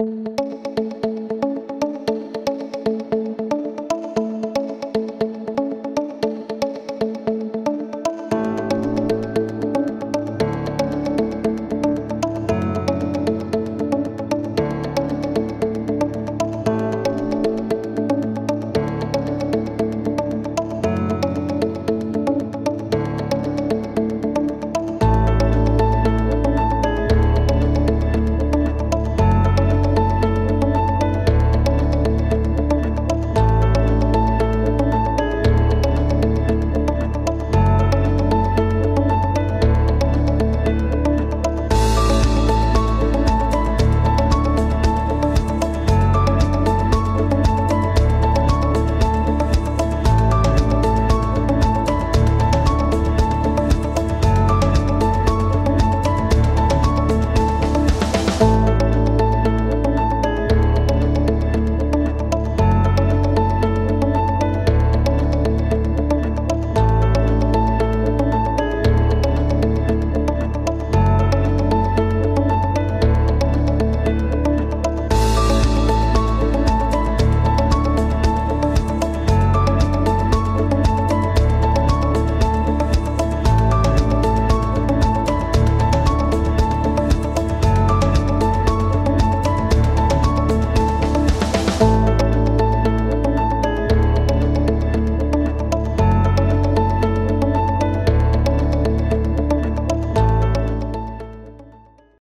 you.